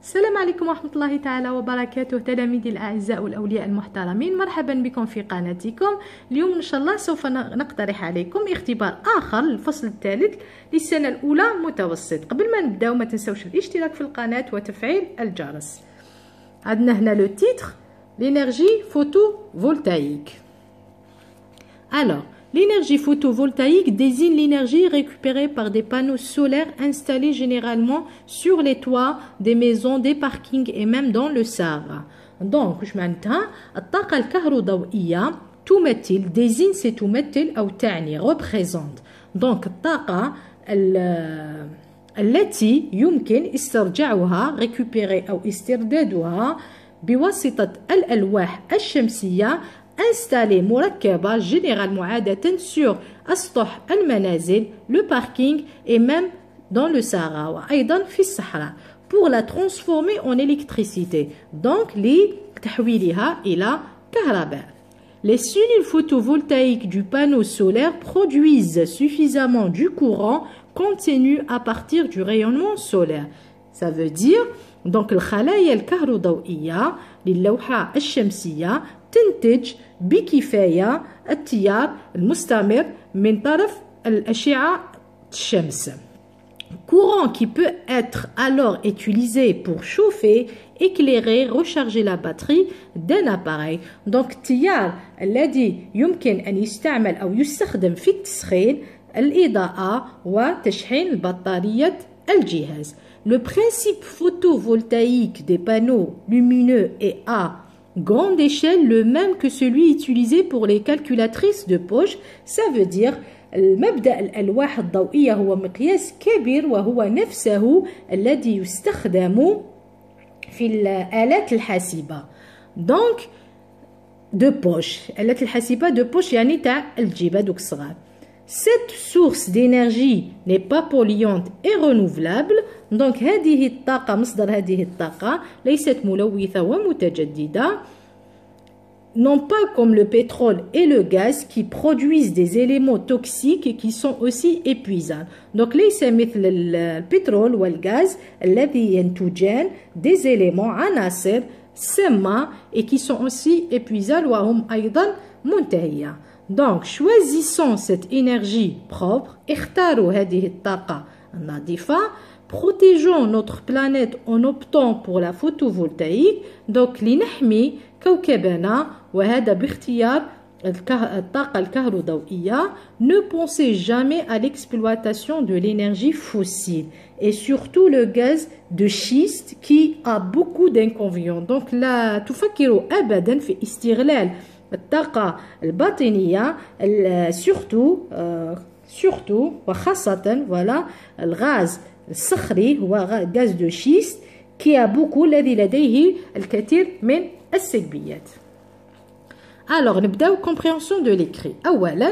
السلام عليكم ورحمة الله تعالى وبركاته. تلاميذي الأعزاء والأولياء المحترمين مرحبا بكم في قناتكم. اليوم إن شاء الله سوف نقترح عليكم اختبار آخر للفصل الثالث للسنة الأولى متوسط. قبل ما نبداو ما تنسوش الاشتراك في القناة وتفعيل الجرس. عندنا هنا لو تيتر لينيرجي فوتو فولتايك alors L'énergie photovoltaïque désigne l'énergie récupérée par des panneaux solaires installés généralement sur les toits des maisons, des parkings et même dans le Sahara. Donc, je معناتها الطاقة الكهروضوئية تمثل désigne c'est تمثل أو تعني représente. Donc الطاقة التي يمكن استرجاعها récupérer أو استردادها بواسطة الألواح الشمسية installée مركبة généralement عادة sur أسطح المنازل le parking et même dans le Sahara وأيضا في الصحراء pour la transformer en électricité donc لتحويلها إلى كهرباء Les cellules photovoltaïques du panneau solaire produisent suffisamment du courant contenu à partir du rayonnement solaire. Ça veut dire donc الخلايا الكهروضوئية للوحة الشمسية تنتج بكفاية التيار المستمر من طرف الأشعة الشمس courant qui peut être alors utilisé pour chauffer, éclairer, recharger la batterie d'un appareil. Donc التيار الذي يمكن أن يستعمل أو يستخدم في التسخين الإضاءة وتشحين بطارية الجهاز. Le principe photovoltaïque des panneaux lumineux est à grande échelle le même que celui utilisé pour les calculatrices de poche ça veut dire المبدأ الألواح الضوئية هو مقياس كبير وهو نفسه الذي يستخدم في الآلات الحاسبة دونك دو بوش الآلات الحاسبة دو بوش يعني تاع الجيب دوك الصغار Cette source d'énergie n'est pas polluante et renouvelable donc هذه الطاقة مصدر هذه الطاقة ليست ملوثة ومتجددة non pas comme le pétrole et le gaz qui produisent des éléments toxiques qui sont aussi épuisants. Donc ليس مثل البترول والغاز الذي ينتجان des éléments عناصر سامة et qui sont aussi épuisants وهم أيضا منتهية. Donc choisissons cette énergie propre اختاروا هذه الطاقة النظيفة protégeons notre planète en optant pour la photovoltaïque donc لنحمي كوكبنا وهذا باختيار الطاقة الكهروضوئية ne pensez jamais à l'exploitation de l'énergie fossile et surtout le gaz de schiste qui a beaucoup d'inconvénients donc لا تفكروا أبدا في استغلال الطاقة الباطنية surtout surtout وخاصة voilà الغاز الصخري هو غاز دو شيست qui a beaucoup الذي لديه الكثير من السلبيات Alors, نبداو compréhension de l'écrit. أولا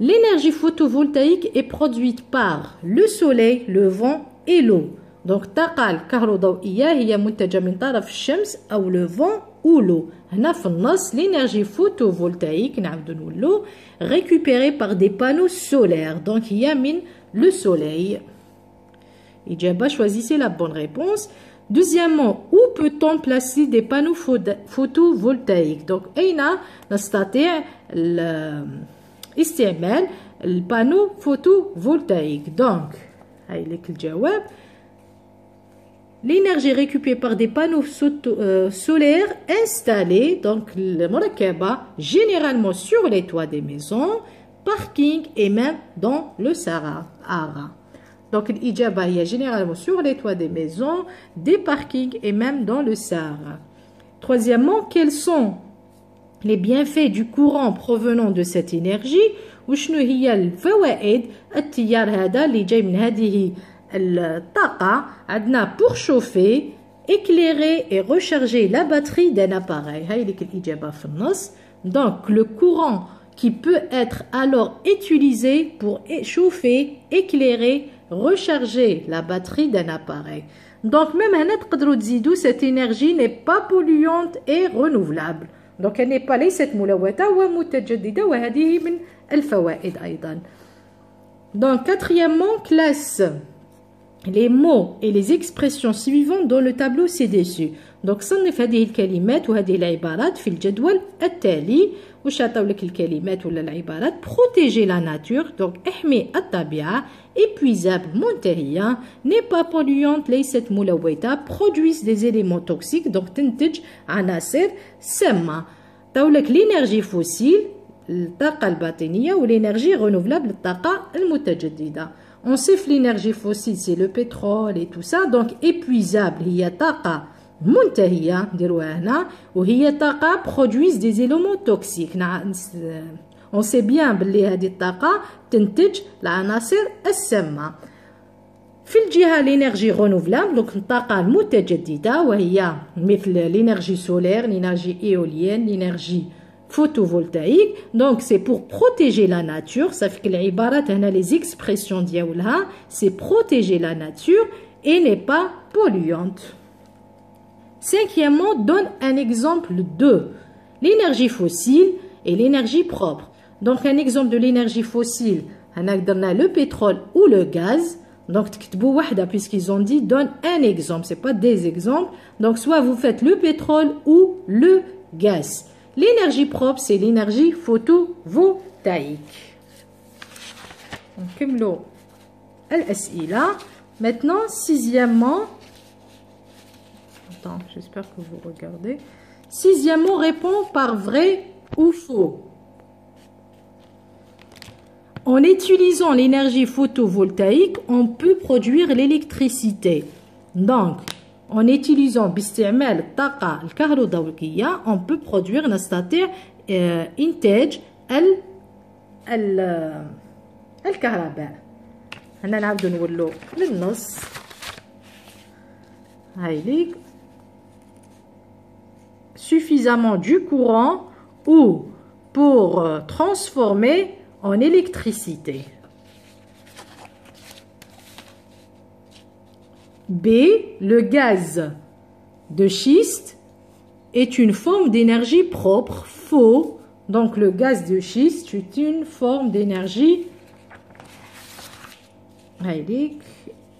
l'énergie photovoltaïque est produite par le soleil, le vent et l'eau. Donc الطاقة الكهروضوئية هي منتجة من طرف الشمس أو le vent ou l'eau. هنا في النص l'énergie photovoltaïque نعاودو نقولو récupérée par des panneaux solaires. Donc هي من le soleil. إجابة choisissez la bonne réponse. Deuxièmement, où peut-on placer des panneaux photovoltaïques Donc, أين نستطيع استعمال البانو photovoltaïque Donc, هاي لك الجواب L'énergie récupérée par des panneaux solaires installés, donc le مركبة, généralement sur les toits des maisons, parking et même dans le Sahara. Donc l'ijaba est généralement sur les toits des maisons, des parkings et même dans le Sahara. Troisièmement, quels sont les bienfaits du courant provenant de cette énergie وشنو هي الفوائد التيار هذا اللي جاي من هذه الطاقة عندنا pour chauffer éclairer et recharger la batterie d'un appareil هاي لك الإجابة في النص donc le courant qui peut être alors utilisé pour chauffer éclairer recharger la batterie d'un appareil. Donc même هنا تقدروا تزيدوا cette énergie n'est pas polluante et renouvelable. Donc elle n'est pas ليست ملوثة ومتجددة وهذه من الفوائد أيضا. Donc quatrièmement classe les mots et les expressions suivantes dans le tableau ci-dessus donc صنف هذه الكلمات وهذه العبارات في الجدول التالي واش عطاو لك الكلمات ولا العبارات protéger la nature donc احمي الطبيعة épuisable منتهية n'est pas polluante ليست ملوثة produisent des éléments toxiques donc تنتج عناصر سامة عطاو لك l'énergie fossile الطاقة الباطنية والإنرجي renouvelable الطاقة المتجددة On sait que l'énergie fossile, c'est le pétrole et tout ça. Donc, épuisable, il y a طاقة منتهية نديروها هنا وهي طاقة produisent des éléments toxiques. On sait bien بلي هذه الطاقة تنتج العناصر السامة. في الجهة الانرجي رونوفلابل دونك الطاقة المتجددة وهي مثل الانرجي سولير الانرجي ايوليين الانرجي photovoltaïque donc c'est pour protéger la nature ça fait que les ibarat les expressions diaoulha c'est protéger la nature et n'est pas polluante cinquièmement donne un exemple de l'énergie fossile et l'énergie propre. Donc un exemple de l'énergie fossile on a le pétrole ou le gaz. Donc puisqu'ils ont dit donne un exemple. C'est pas des exemples. Donc soit vous faites le pétrole ou le gaz. L'énergie propre, c'est l'énergie photovoltaïque. Donc, là. Maintenant, sixièmement, attends, j'espère que vous regardez. Sixièmement, répond par vrai ou faux. En utilisant l'énergie photovoltaïque, on peut produire l'électricité. Donc, en utilisant باستعمال الطاقة الكهروضوئية on peut produire نستطيع إنتاج ال ال الكهرباء هنا نعاود نولو للنص هاي ليك suffisamment du courant ou pour transformer en électricité B. Le gaz de schiste est une forme d'énergie propre. Faux. Donc le gaz de schiste est une forme d'énergie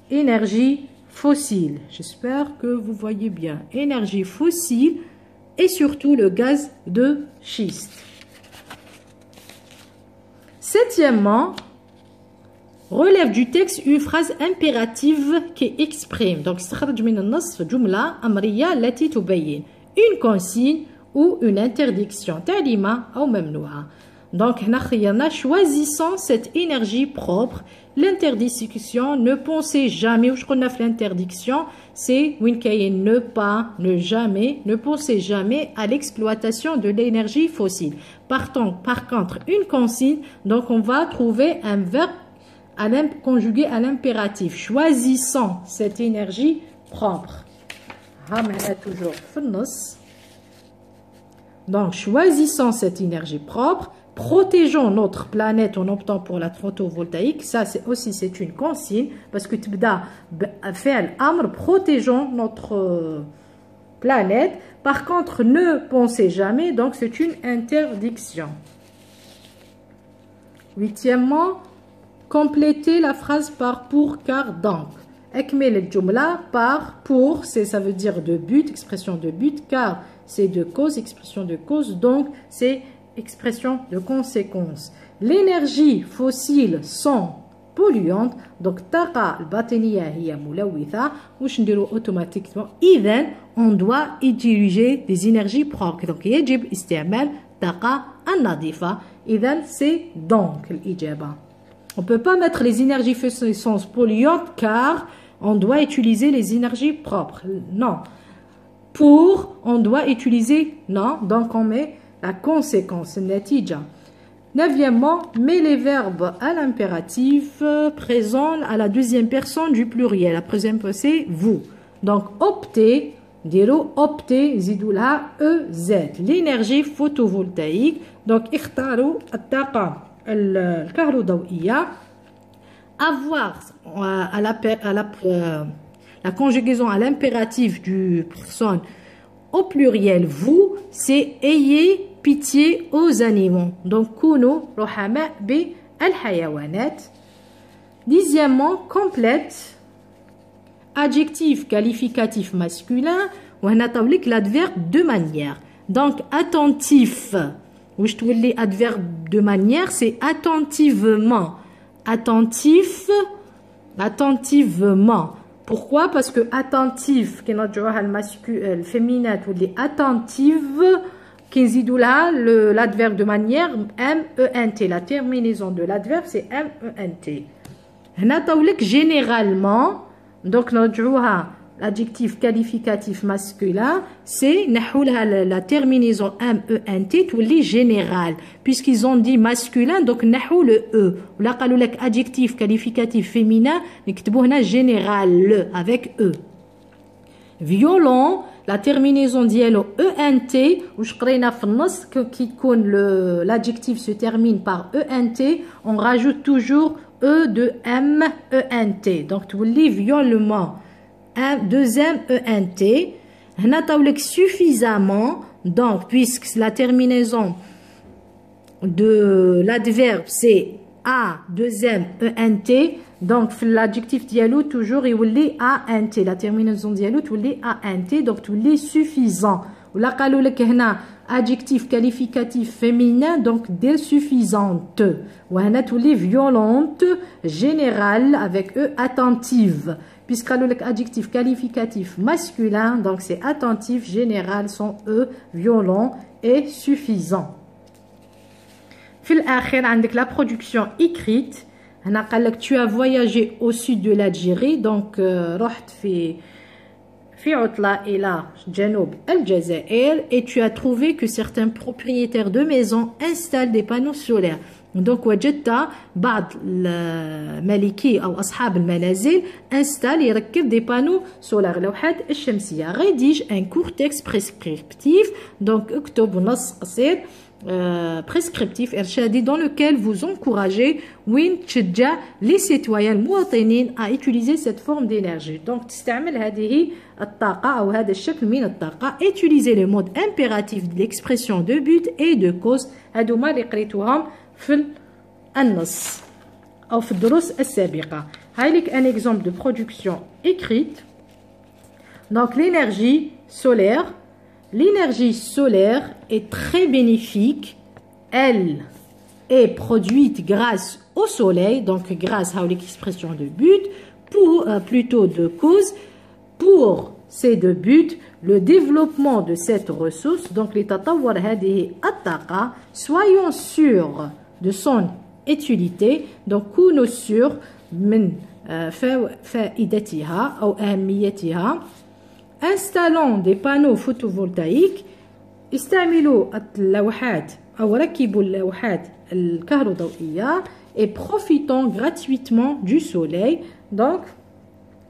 énergie fossile. J'espère que vous voyez bien. Énergie fossile et surtout le gaz de schiste. Septièmement, relève du texte une phrase impérative qui exprime donc une consigne ou une interdiction donc choisissant cette énergie propre l'interdiction ne pensez jamais je connais l'interdiction c'est ne pas ne jamais ne pensez jamais à l'exploitation de l'énergie fossile par contre une consigne donc on va trouver un verbe conjugué à l'impératif. Choisissant cette énergie propre. toujours Donc, choisissons cette énergie propre, protégeons notre planète en optant pour la photovoltaïque. Ça, c'est aussi c'est une consigne parce que tu faire l'amr, protégeons notre euh, planète. Par contre, ne pensez jamais, donc c'est une interdiction. Huitièmement, Complétez la phrase par pour, car, donc. Ekmel par pour, ça veut dire de but, expression de but, car c'est de cause, expression de cause, donc c'est expression de conséquence. L'énergie fossile sont polluantes, donc taqa al-batiniya hiya mulawitha, واش نديرو automatiquement اذا on doit utiliser des énergies propres donc يجب استعمال طاقة النظيفة اذا c'est donc الإجابة on ne peut pas mettre les énergies essence polluantes car on doit utiliser les énergies propres. Non. Pour, on doit utiliser non. Donc on met la conséquence, natija. Neuvièmement, met les verbes à l'impératif présent à la deuxième personne du pluriel. La deuxième c'est vous. Donc, optez, diro optez, zidoula, EZ. L'énergie photovoltaïque. Donc, ikhtaru attaqa al-kahroudaouia. Avoir euh, la, à la, à la, la conjugaison à l'impératif du personne au pluriel vous, c'est ayez pitié aux animaux. Donc kuno rohama bi al hayawanat. Dixièmement, complète adjectif qualificatif masculin ou on attablique l'adverbe de manière. Donc attentif. Ou je trouve les adverbes de manière, c'est attentivement. Attentif, attentivement. Pourquoi? Parce que attentif, qui est euh, féminin, attentive, l'adverbe de manière M-E-N-T. La terminaison de l'adverbe, c'est M-E-N-T. Généralement, donc, nous l'adjectif qualificatif masculin, c'est la terminaison M, E, N, T, les général. Puisqu'ils ont dit masculin, donc nahou le E. Là, adjectif qualificatif féminin, nous général, le, avec E. Violent, la terminaison d'ILO ENT, où je crée qui l'adjectif se termine par ENT, on rajoute toujours E de M, ENT. Donc, tu lis violemment un deuxième ENT. On suffisamment, donc, puisque la terminaison de l'adverbe c'est A, deuxième ENT, donc l'adjectif dialogue toujours il ANT. La terminaison dialogue il ANT, donc il est suffisant. La adjectif qualificatif féminin donc des suffisante. Ou un violente, générale avec E attentive puisque le adjectif qualificatif masculin, donc c'est attentif, général, sont eux violents et suffisants. Fil akhir, avec la production écrite, tu as voyagé au sud de l'Algérie, donc رحت في في عطلة إلى جنوب الجزائر et tu as trouvé que certains propriétaires de maisons installent des panneaux solaires. Donc, وجدت بعض المالكي أو أصحاب المنازل انستال يركب دي بانو سولار لوحات الشمسية rédige un court texte prescriptif donc اكتب نص قصير prescriptif إرشادي dans lequel vous encouragez وين تشجع les citoyens المواطنين à utiliser cette forme d'énergie donc تستعمل هذه الطاقة أو هذا الشكل من الطاقة utiliser le mode impératif de l'expression de but et de cause هادوما اللي قريتوهم في النص أو في الدروس السابقة هاي لك un exemple de production écrite donc l'énergie solaire l'énergie solaire est très bénéfique elle est produite grâce au soleil donc grâce à l'expression de but pour euh, plutôt de cause pour ces deux buts le développement de cette ressource donc les هذه الطاقة soyons sûrs de son utilité donc كونوا سور من فائدتها أو أهميتها installons des panneaux photovoltaïques استعملوا اللوحات أو ركبوا اللوحات الكهروضوئية et profitons gratuitement du soleil donc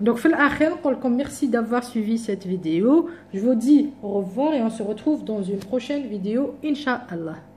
Donc, merci d'avoir suivi cette vidéo. Je vous dis au revoir et on se retrouve dans une prochaine vidéo, Inch'Allah.